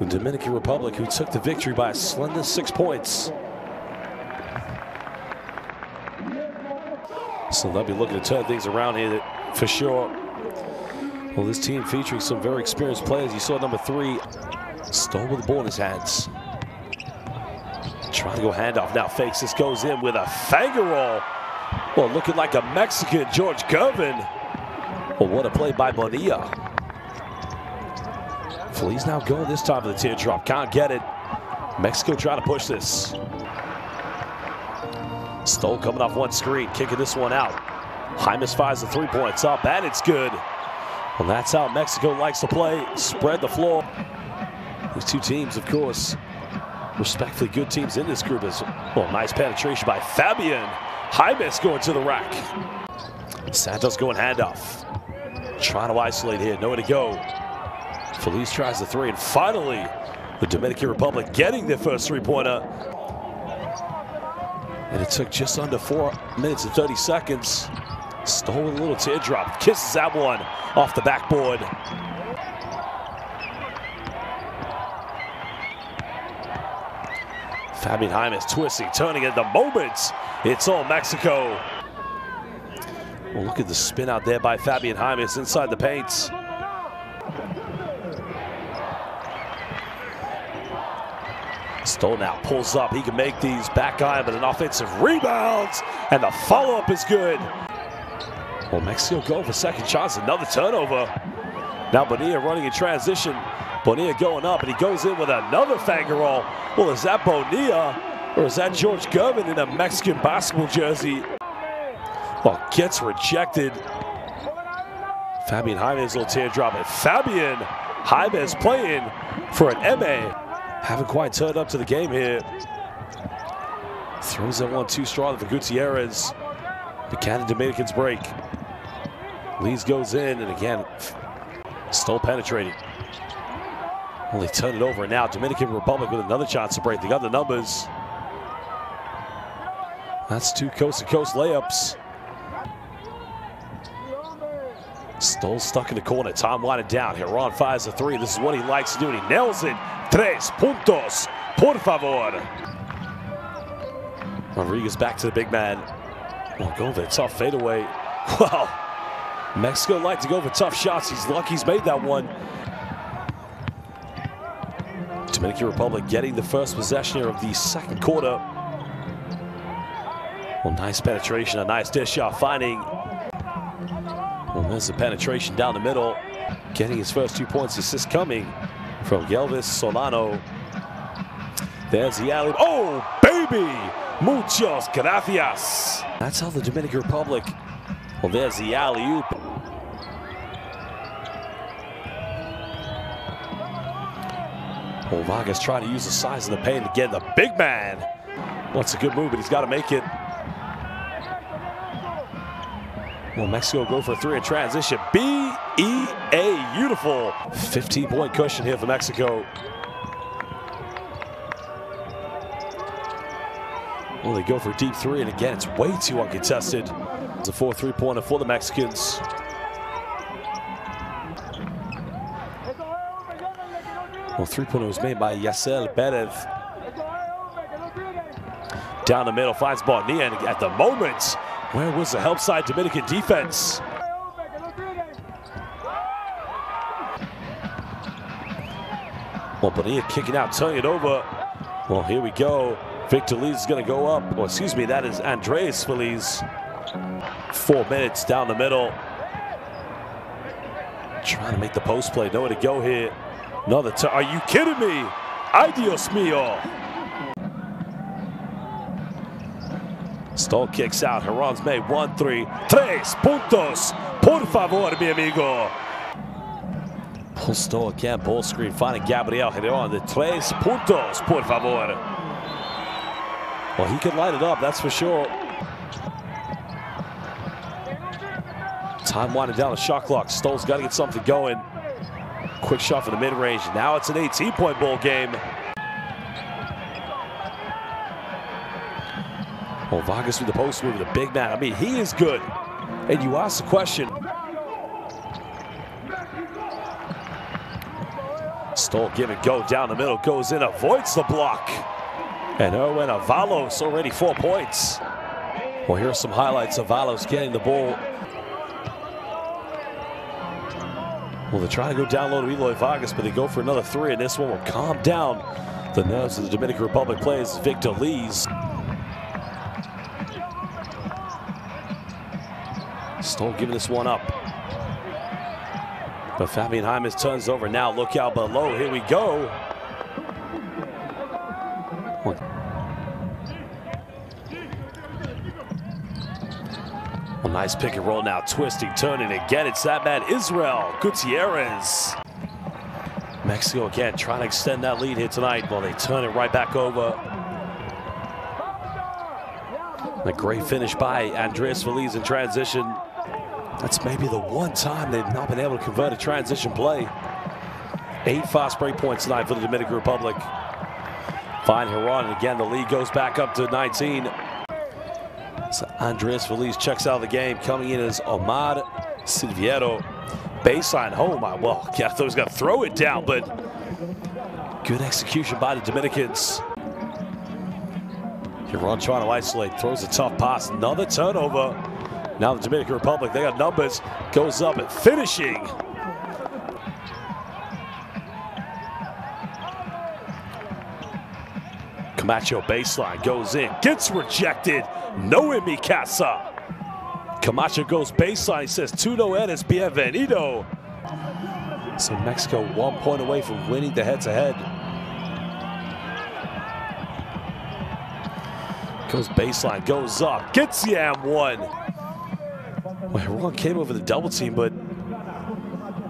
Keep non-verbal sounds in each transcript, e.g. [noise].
The Dominican Republic, who took the victory by a slender six points. So they'll be looking to turn things around here for sure. Well, this team featuring some very experienced players. You saw number three, Stoll with the ball in his hands. Trying to go handoff now. Fakes this goes in with a finger roll. Well, looking like a Mexican, George Gervin. Well, what a play by Bonilla. Feliz now going this time with the teardrop. Can't get it. Mexico trying to push this. Stoll coming off one screen, kicking this one out. Jaimes fires the three points up, and it's good. Well, that's how Mexico likes to play. Spread the floor. These two teams, of course, respectfully good teams in this group. As well, nice penetration by Fabian. Jaimes going to the rack. Santos going handoff. Trying to isolate here, nowhere to go. Feliz tries the three, and finally, the Dominican Republic getting their first three-pointer. And it took just under four minutes and 30 seconds. Stoll a little teardrop, kisses that one off the backboard. Fabian Jaimes twisting, turning at the moment. It's all Mexico. Well, look at the spin out there by Fabian Jaimes inside the paint. Stoll now pulls up. He can make these back iron, but an offensive rebound. And the follow-up is good. Well, Mexico go for second shots. Another turnover. Now Bonilla running in transition. Bonilla going up, and he goes in with another finger roll. Well, is that Bonilla, or is that George Gervin in a Mexican basketball jersey? Well, gets rejected. Fabian Jaimes little teardrop, and Fabian Jaimes playing for an MA. Haven't quite turned up to the game here. Throws that one too strong for Gutierrez. The Dominicans break. Liz goes in, and again, still penetrating. Only turn it over now. Dominican Republic with another chance to break. They got the numbers. That's two coast-to-coast layups. Stoll stuck in the corner. Tom winding down. Girón fires a three. This is what he likes to do, and he nails it. Tres puntos, por favor. Rodriguez back to the big man. Well, going for tough fadeaway. [laughs] Wow. Mexico like to go for tough shots. He's lucky he's made that one. Dominican Republic getting the first possession here of the second quarter. Well, nice penetration, a nice dish shot, finding. Well, there's the penetration down the middle. Getting his first two points, assist coming from Gelvis Solano. There's the alley. Oh, baby! Muchos gracias. That's how the Dominican Republic. Well, there's the alley-oop. Well, Vargas trying to use the size of the paint to get the big man. Well, it's a good move, but he's got to make it. Well, Mexico go for three in transition. B-E-A, beautiful. 15-point cushion here for Mexico. Well, they go for a deep three, and again, it's way too uncontested. It's a 4 3-pointer for the Mexicans. Well, three-pointer was made by Yasel Perez. Down the middle, finds Bonilla, and at the moment, where was the help side Dominican defense? Well, Bonilla kicking out, turning it over. Well, here we go. Victor Liz is going to go up. Well, excuse me, that is Andres Feliz. Four minutes down the middle. Trying to make the post play. Nowhere to go here. Another time. Are you kidding me? Ay, Dios Stoll kicks out. Girón's made one, three, tres puntos. Por favor, mi amigo. Pull Stoll again. Ball screen. Finding Gabriel Girón. The tres puntos. Por favor. Well, he can light it up, that's for sure. Time winding down the shot clock. Stoll's got to get something going. Quick shot for the mid-range. Now it's an 18-point ball game. Vargas with the post move, the big man. I mean, he is good. And you ask the question. Stoll give and go down the middle, goes in, avoids the block. And Erwin Avalos already four points. Well, here's some highlights of Avalos getting the ball. Well, they're trying to go down low to Eloy Vargas, but they go for another three, and this one will calm down the nerves of the Dominican Republic players, Victor Liz. Stoll giving this one up. But Fabian Jaimes turns over now. Look out below. Here we go. A nice pick and roll now. Twisting, turning again. It's that man, Israel Gutierrez. Mexico again trying to extend that lead here tonight. Well, they turn it right back over. A great finish by Andres Feliz in transition. That's maybe the one time they've not been able to convert a transition play. Eight fast break points tonight for the Dominican Republic. Fine Girón, and again, the lead goes back up to 19. So Andres Feliz checks out of the game. Coming in as Omar Silverio. Baseline home. Well, [laughs] yeah, I thought he was going to throw it down, but good execution by the Dominicans. Girón trying to isolate, throws a tough pass. Another turnover. Now the Dominican Republic, they got numbers, goes up and finishing. Camacho baseline goes in, gets rejected. Noemi Casa. Camacho goes baseline, says, Tu no eres bienvenido. So Mexico one point away from winning the head-to-head. Goes baseline, goes up, gets the M one. Well, Girón came over the double team, but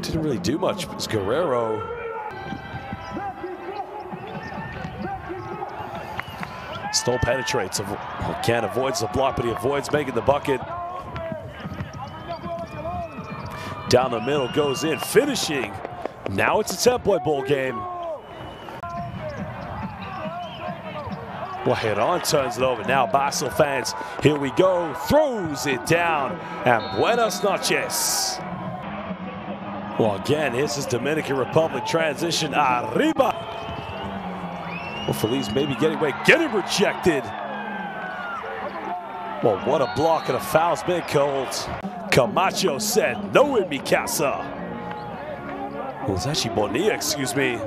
didn't really do much. It's Guerrero. Stoll penetrates. Again, avoids the block, but he avoids making the bucket. Down the middle, goes in, finishing. Now it's a 10-point ball game. Well, Girón turns it over. Now Basel fans, here we go. Throws it down. And buenas noches. Well, again, this is Dominican Republic transition. Arriba. Well, Feliz maybe getting away. Getting rejected. Well, what a block and a foul's been called. Camacho said, no in mi casa. Well, it's actually Bonilla, excuse me.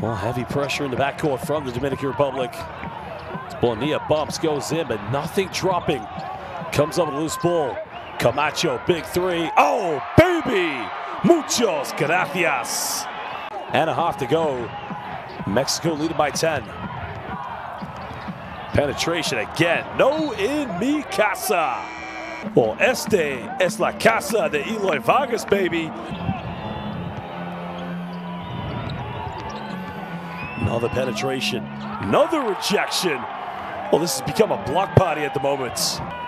Well, heavy pressure in the backcourt from the Dominican Republic. Bonilla bumps, goes in, but nothing dropping. Comes up with a loose ball. Camacho, big three. Oh, baby! Muchos gracias. And a half to go. Mexico leading by 10. Penetration again. No in mi casa. Well, este es la casa de Eloy Vargas, baby. Another penetration, another rejection. Well, this has become a block party at the moment.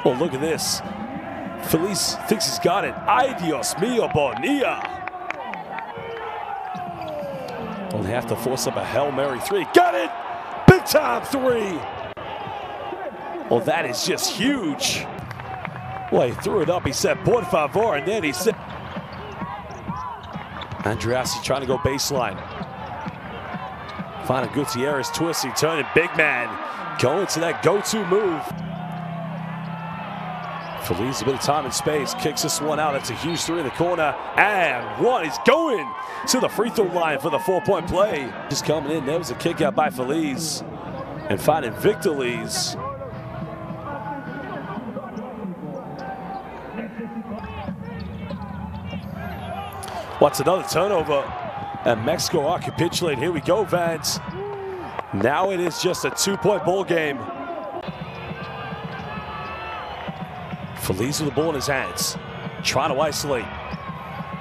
Well, look at this. Feliz thinks he's got it. Ay, Dios mío, Bonilla. Only have to force up a Hail Mary three. Got it! Big time three! Well, that is just huge. Well, he threw it up. He said, por favor, and then he said... Andriassi trying to go baseline. Finding Gutierrez twisting, turning, big man going to that go-to move. Feliz a bit of time and space, kicks this one out. That's a huge three in the corner, and one is going to the free throw line for the four-point play. Just coming in, there was a kick out by Feliz, and finding Victor Liz. What's another turnover? And Mexico are capitulate. Here we go, Vance. Now it is just a two-point ball game. Feliz with the ball in his hands. Trying to isolate.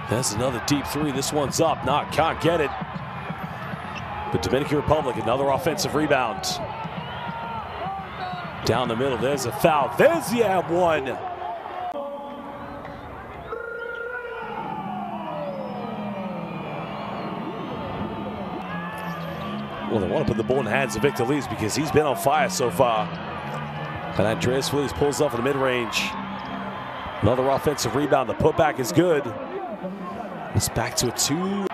There's another deep three. This one's up. Not, can't get it. But Dominican Republic, another offensive rebound. Down the middle, there's a foul. There's the ab one. Well, they want to put the ball in the hands of Victor Liz because he's been on fire so far. But Andres Feliz pulls up in the mid-range. Another offensive rebound. The putback is good. It's back to a two.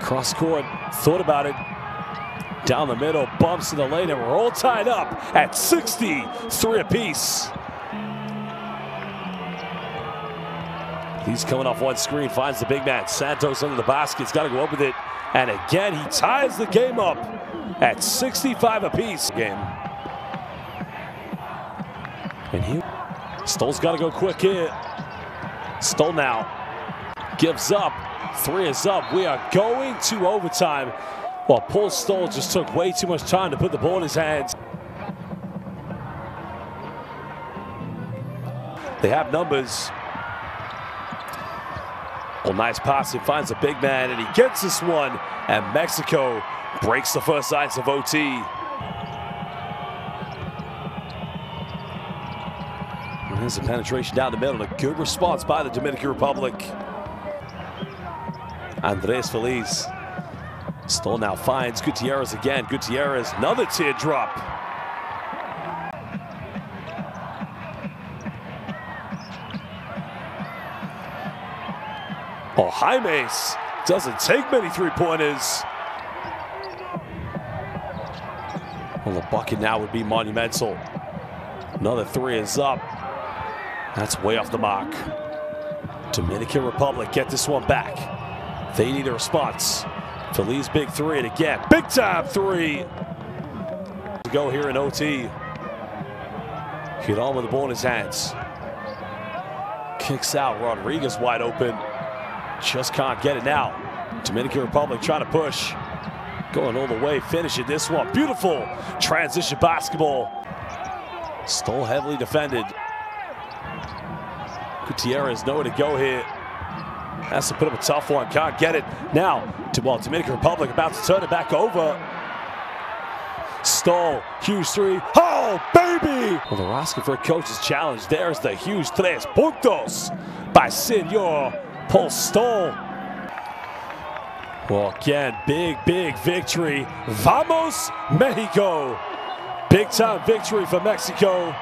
Cross court, thought about it. Down the middle, bumps in the lane, and we're all tied up at 63 apiece. He's coming off one screen, finds the big man. Santos under the basket, he's got to go up with it. And again, he ties the game up at 65 apiece. Game. And he, Stoll's got to go quick here. Stoll now gives up. Three is up. We are going to overtime. Well, Paul Stoll just took way too much time to put the ball in his hands. They have numbers. Well, nice pass. He finds a big man, and he gets this one. And Mexico breaks the first signs of OT. There's a penetration down the middle. and A good response by the Dominican Republic. Andres Feliz. Stoll now finds Gutierrez again. Gutierrez, another teardrop. Jaimes doesn't take many three-pointers. Well, the bucket now would be monumental. Another three is up. That's way off the mark. Dominican Republic get this one back. They need a response. Feliz big three, and again, big time three. To go here in OT. On with the ball in his hands. Kicks out, Rodriguez wide open. Just can't get it now. Dominican Republic trying to push. Going all the way, finishing this one. Beautiful transition basketball. Stoll heavily defended. Gutierrez nowhere to go here. Has to put up a tough one. Can't get it. Now, to, well, Dominican Republic about to turn it back over. Stoll, huge three. Oh, baby! Well, they're asking for a coach's challenge. There's the huge tres puntos by Senor Paul. Well, again, big, big victory. Vamos, Mexico. Big time victory for Mexico.